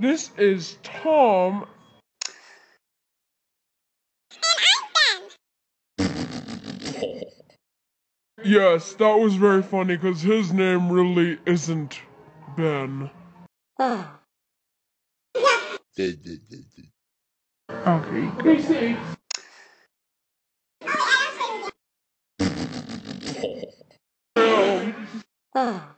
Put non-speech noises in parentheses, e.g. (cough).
This is Tom. Yes, that was very funny because his name really isn't Ben. Okay. (laughs)